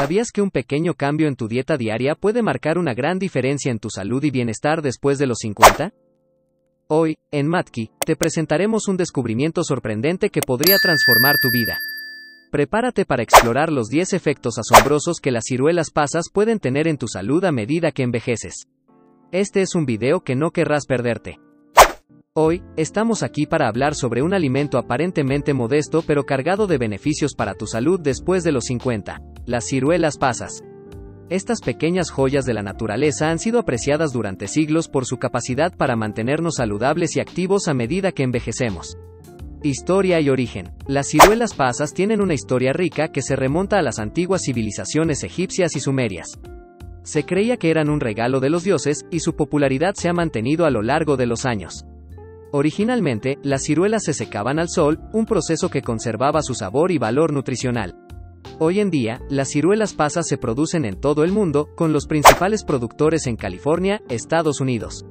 ¿Sabías que un pequeño cambio en tu dieta diaria puede marcar una gran diferencia en tu salud y bienestar después de los 50? Hoy, en Matki, te presentaremos un descubrimiento sorprendente que podría transformar tu vida. Prepárate para explorar los 10 efectos asombrosos que las ciruelas pasas pueden tener en tu salud a medida que envejeces. Este es un video que no querrás perderte. Hoy, estamos aquí para hablar sobre un alimento aparentemente modesto pero cargado de beneficios para tu salud después de los 50, las ciruelas pasas. Estas pequeñas joyas de la naturaleza han sido apreciadas durante siglos por su capacidad para mantenernos saludables y activos a medida que envejecemos. Historia y origen. Las ciruelas pasas tienen una historia rica que se remonta a las antiguas civilizaciones egipcias y sumerias. Se creía que eran un regalo de los dioses, y su popularidad se ha mantenido a lo largo de los años. Originalmente, las ciruelas se secaban al sol, un proceso que conservaba su sabor y valor nutricional. Hoy en día, las ciruelas pasas se producen en todo el mundo, con los principales productores en California, Estados Unidos.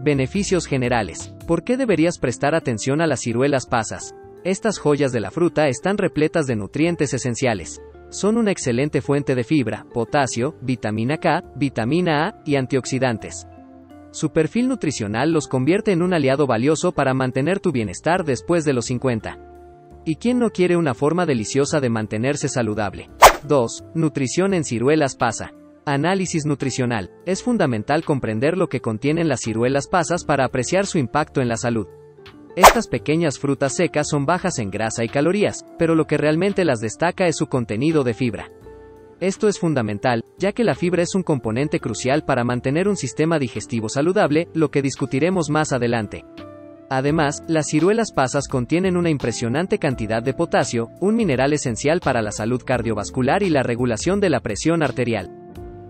Beneficios generales. ¿Por qué deberías prestar atención a las ciruelas pasas? Estas joyas de la fruta están repletas de nutrientes esenciales. Son una excelente fuente de fibra, potasio, vitamina K, vitamina A y antioxidantes. Su perfil nutricional los convierte en un aliado valioso para mantener tu bienestar después de los 50. ¿Y quién no quiere una forma deliciosa de mantenerse saludable? 2. Nutrición en ciruelas pasa. Análisis nutricional. Es fundamental comprender lo que contienen las ciruelas pasas para apreciar su impacto en la salud. Estas pequeñas frutas secas son bajas en grasa y calorías, pero lo que realmente las destaca es su contenido de fibra. Esto es fundamental, ya que la fibra es un componente crucial para mantener un sistema digestivo saludable, lo que discutiremos más adelante. Además, las ciruelas pasas contienen una impresionante cantidad de potasio, un mineral esencial para la salud cardiovascular y la regulación de la presión arterial.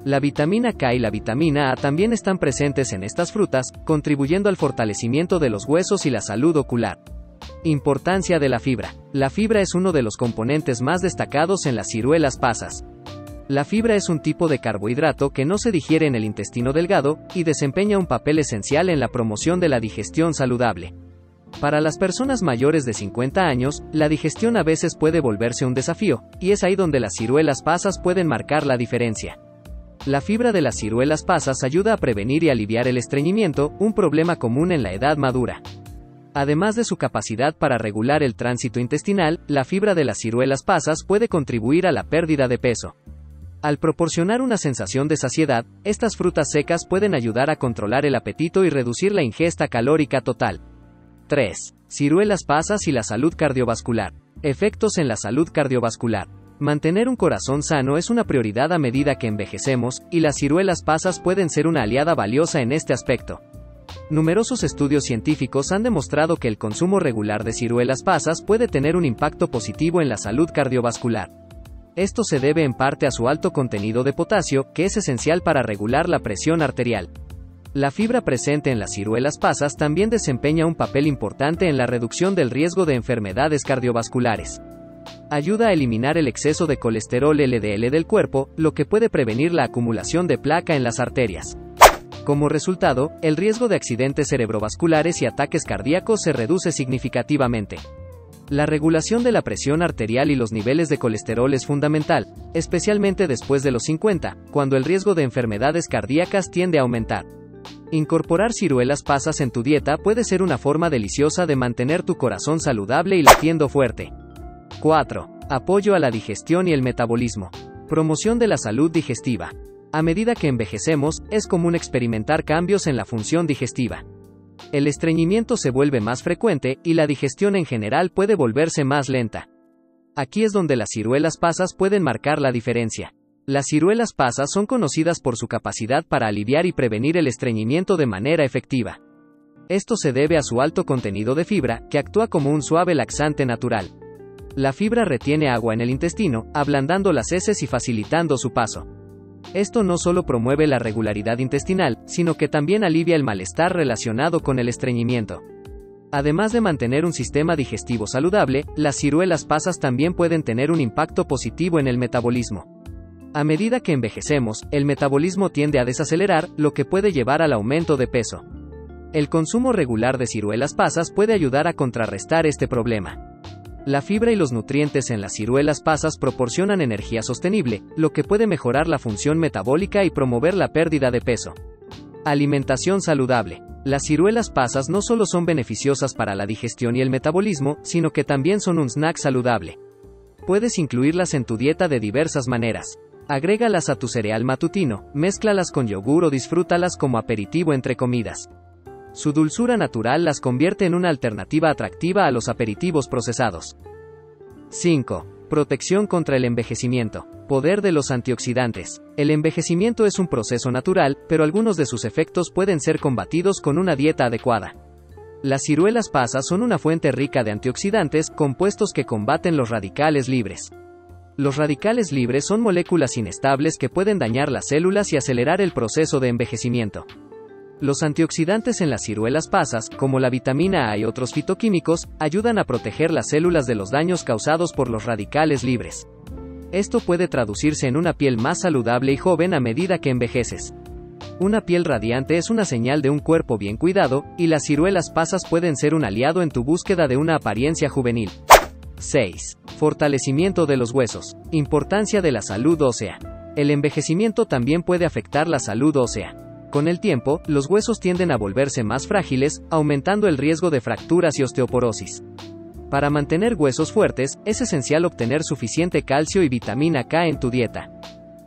La vitamina K y la vitamina A también están presentes en estas frutas, contribuyendo al fortalecimiento de los huesos y la salud ocular. Importancia de la fibra. La fibra es uno de los componentes más destacados en las ciruelas pasas. La fibra es un tipo de carbohidrato que no se digiere en el intestino delgado, y desempeña un papel esencial en la promoción de la digestión saludable. Para las personas mayores de 50 años, la digestión a veces puede volverse un desafío, y es ahí donde las ciruelas pasas pueden marcar la diferencia. La fibra de las ciruelas pasas ayuda a prevenir y aliviar el estreñimiento, un problema común en la edad madura. Además de su capacidad para regular el tránsito intestinal, la fibra de las ciruelas pasas puede contribuir a la pérdida de peso. Al proporcionar una sensación de saciedad, estas frutas secas pueden ayudar a controlar el apetito y reducir la ingesta calórica total. 3. Ciruelas pasas y la salud cardiovascular. Efectos en la salud cardiovascular. Mantener un corazón sano es una prioridad a medida que envejecemos, y las ciruelas pasas pueden ser una aliada valiosa en este aspecto. Numerosos estudios científicos han demostrado que el consumo regular de ciruelas pasas puede tener un impacto positivo en la salud cardiovascular. Esto se debe en parte a su alto contenido de potasio, que es esencial para regular la presión arterial. La fibra presente en las ciruelas pasas también desempeña un papel importante en la reducción del riesgo de enfermedades cardiovasculares. Ayuda a eliminar el exceso de colesterol LDL del cuerpo, lo que puede prevenir la acumulación de placa en las arterias. Como resultado, el riesgo de accidentes cerebrovasculares y ataques cardíacos se reduce significativamente. La regulación de la presión arterial y los niveles de colesterol es fundamental, especialmente después de los 50, cuando el riesgo de enfermedades cardíacas tiende a aumentar. Incorporar ciruelas pasas en tu dieta puede ser una forma deliciosa de mantener tu corazón saludable y latiendo fuerte. 4. Apoyo a la digestión y el metabolismo. Promoción de la salud digestiva. A medida que envejecemos, es común experimentar cambios en la función digestiva. El estreñimiento se vuelve más frecuente, y la digestión en general puede volverse más lenta. Aquí es donde las ciruelas pasas pueden marcar la diferencia. Las ciruelas pasas son conocidas por su capacidad para aliviar y prevenir el estreñimiento de manera efectiva. Esto se debe a su alto contenido de fibra, que actúa como un suave laxante natural. La fibra retiene agua en el intestino, ablandando las heces y facilitando su paso. Esto no solo promueve la regularidad intestinal, sino que también alivia el malestar relacionado con el estreñimiento. Además de mantener un sistema digestivo saludable, las ciruelas pasas también pueden tener un impacto positivo en el metabolismo. A medida que envejecemos, el metabolismo tiende a desacelerar, lo que puede llevar al aumento de peso. El consumo regular de ciruelas pasas puede ayudar a contrarrestar este problema. La fibra y los nutrientes en las ciruelas pasas proporcionan energía sostenible, lo que puede mejorar la función metabólica y promover la pérdida de peso. Alimentación saludable. Las ciruelas pasas no solo son beneficiosas para la digestión y el metabolismo, sino que también son un snack saludable. Puedes incluirlas en tu dieta de diversas maneras. Agrégalas a tu cereal matutino, mézclalas con yogur o disfrútalas como aperitivo entre comidas. Su dulzura natural las convierte en una alternativa atractiva a los aperitivos procesados. 5. Protección contra el envejecimiento. Poder de los antioxidantes. El envejecimiento es un proceso natural, pero algunos de sus efectos pueden ser combatidos con una dieta adecuada. Las ciruelas pasas son una fuente rica de antioxidantes, compuestos que combaten los radicales libres. Los radicales libres son moléculas inestables que pueden dañar las células y acelerar el proceso de envejecimiento. Los antioxidantes en las ciruelas pasas, como la vitamina A y otros fitoquímicos, ayudan a proteger las células de los daños causados por los radicales libres. Esto puede traducirse en una piel más saludable y joven a medida que envejeces. Una piel radiante es una señal de un cuerpo bien cuidado, y las ciruelas pasas pueden ser un aliado en tu búsqueda de una apariencia juvenil. 6. Fortalecimiento de los huesos. Importancia de la salud ósea. El envejecimiento también puede afectar la salud ósea. Con el tiempo, los huesos tienden a volverse más frágiles, aumentando el riesgo de fracturas y osteoporosis. Para mantener huesos fuertes, es esencial obtener suficiente calcio y vitamina K en tu dieta.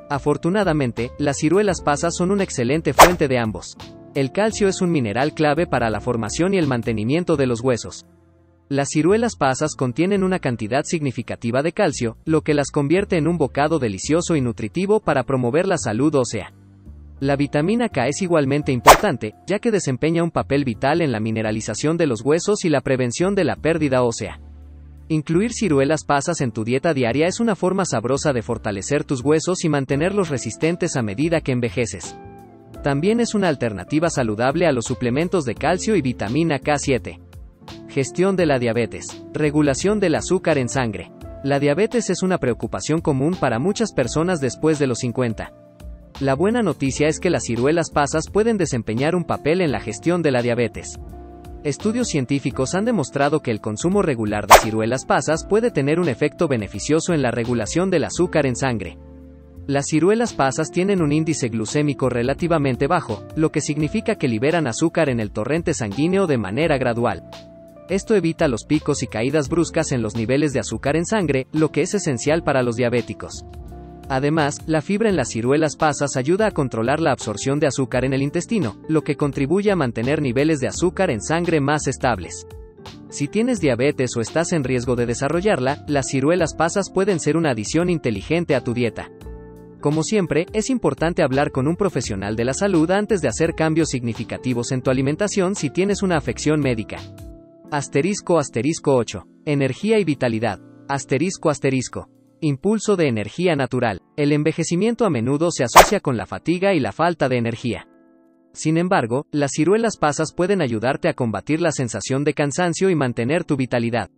Afortunadamente, las ciruelas pasas son una excelente fuente de ambos. El calcio es un mineral clave para la formación y el mantenimiento de los huesos. Las ciruelas pasas contienen una cantidad significativa de calcio, lo que las convierte en un bocado delicioso y nutritivo para promover la salud ósea. La vitamina K es igualmente importante, ya que desempeña un papel vital en la mineralización de los huesos y la prevención de la pérdida ósea. Incluir ciruelas pasas en tu dieta diaria es una forma sabrosa de fortalecer tus huesos y mantenerlos resistentes a medida que envejeces. También es una alternativa saludable a los suplementos de calcio y vitamina K7. Gestión de la diabetes. Regulación del azúcar en sangre. La diabetes es una preocupación común para muchas personas después de los 50. La buena noticia es que las ciruelas pasas pueden desempeñar un papel en la gestión de la diabetes. Estudios científicos han demostrado que el consumo regular de ciruelas pasas puede tener un efecto beneficioso en la regulación del azúcar en sangre. Las ciruelas pasas tienen un índice glucémico relativamente bajo, lo que significa que liberan azúcar en el torrente sanguíneo de manera gradual. Esto evita los picos y caídas bruscas en los niveles de azúcar en sangre, lo que es esencial para los diabéticos. Además, la fibra en las ciruelas pasas ayuda a controlar la absorción de azúcar en el intestino, lo que contribuye a mantener niveles de azúcar en sangre más estables. Si tienes diabetes o estás en riesgo de desarrollarla, las ciruelas pasas pueden ser una adición inteligente a tu dieta. Como siempre, es importante hablar con un profesional de la salud antes de hacer cambios significativos en tu alimentación si tienes una afección médica. Asterisco asterisco 8. Energía y vitalidad. Asterisco asterisco. Impulso de energía natural. El envejecimiento a menudo se asocia con la fatiga y la falta de energía. Sin embargo, las ciruelas pasas pueden ayudarte a combatir la sensación de cansancio y mantener tu vitalidad.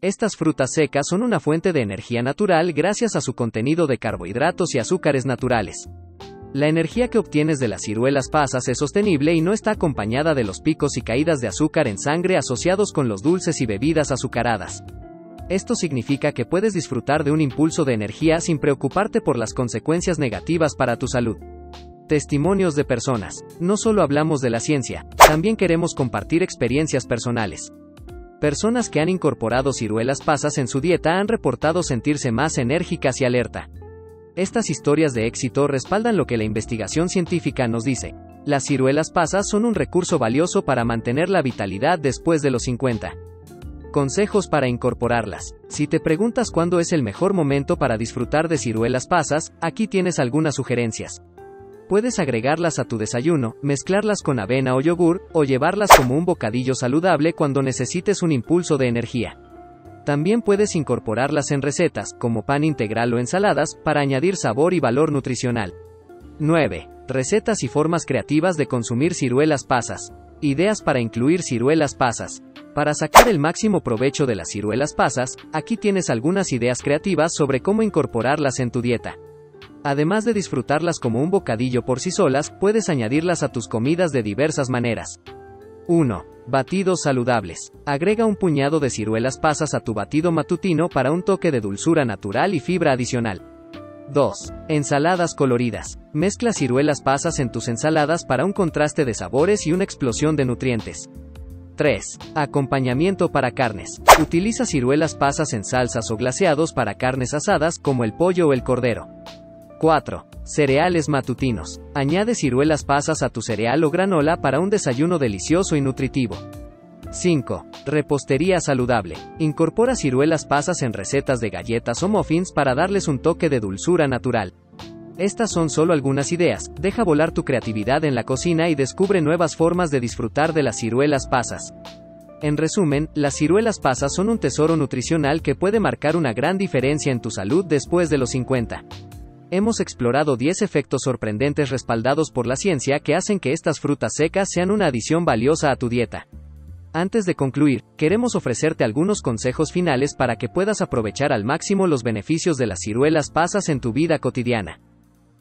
Estas frutas secas son una fuente de energía natural gracias a su contenido de carbohidratos y azúcares naturales. La energía que obtienes de las ciruelas pasas es sostenible y no está acompañada de los picos y caídas de azúcar en sangre asociados con los dulces y bebidas azucaradas. Esto significa que puedes disfrutar de un impulso de energía sin preocuparte por las consecuencias negativas para tu salud. Testimonios de personas. No solo hablamos de la ciencia, también queremos compartir experiencias personales. Personas que han incorporado ciruelas pasas en su dieta han reportado sentirse más enérgicas y alerta. Estas historias de éxito respaldan lo que la investigación científica nos dice. Las ciruelas pasas son un recurso valioso para mantener la vitalidad después de los 50. Consejos para incorporarlas. Si te preguntas cuándo es el mejor momento para disfrutar de ciruelas pasas, aquí tienes algunas sugerencias. Puedes agregarlas a tu desayuno, mezclarlas con avena o yogur, o llevarlas como un bocadillo saludable cuando necesites un impulso de energía. También puedes incorporarlas en recetas, como pan integral o ensaladas, para añadir sabor y valor nutricional. 9. Recetas y formas creativas de consumir ciruelas pasas. Ideas para incluir ciruelas pasas. Para sacar el máximo provecho de las ciruelas pasas, aquí tienes algunas ideas creativas sobre cómo incorporarlas en tu dieta. Además de disfrutarlas como un bocadillo por sí solas, puedes añadirlas a tus comidas de diversas maneras. 1. Batidos saludables. Agrega un puñado de ciruelas pasas a tu batido matutino para un toque de dulzura natural y fibra adicional. 2. Ensaladas coloridas. Mezcla ciruelas pasas en tus ensaladas para un contraste de sabores y una explosión de nutrientes. 3. Acompañamiento para carnes. Utiliza ciruelas pasas en salsas o glaseados para carnes asadas como el pollo o el cordero. 4. Cereales matutinos. Añade ciruelas pasas a tu cereal o granola para un desayuno delicioso y nutritivo. 5. Repostería saludable. Incorpora ciruelas pasas en recetas de galletas o muffins para darles un toque de dulzura natural. Estas son solo algunas ideas, deja volar tu creatividad en la cocina y descubre nuevas formas de disfrutar de las ciruelas pasas. En resumen, las ciruelas pasas son un tesoro nutricional que puede marcar una gran diferencia en tu salud después de los 50. Hemos explorado 10 efectos sorprendentes respaldados por la ciencia que hacen que estas frutas secas sean una adición valiosa a tu dieta. Antes de concluir, queremos ofrecerte algunos consejos finales para que puedas aprovechar al máximo los beneficios de las ciruelas pasas en tu vida cotidiana.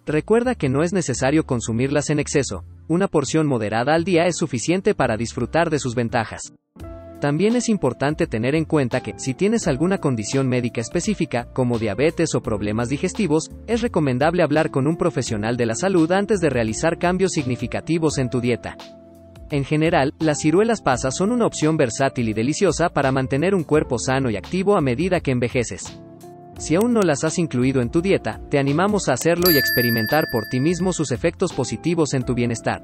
Recuerda que no es necesario consumirlas en exceso, una porción moderada al día es suficiente para disfrutar de sus ventajas. También es importante tener en cuenta que, si tienes alguna condición médica específica, como diabetes o problemas digestivos, es recomendable hablar con un profesional de la salud antes de realizar cambios significativos en tu dieta. En general, las ciruelas pasas son una opción versátil y deliciosa para mantener un cuerpo sano y activo a medida que envejeces. Si aún no las has incluido en tu dieta, te animamos a hacerlo y experimentar por ti mismo sus efectos positivos en tu bienestar.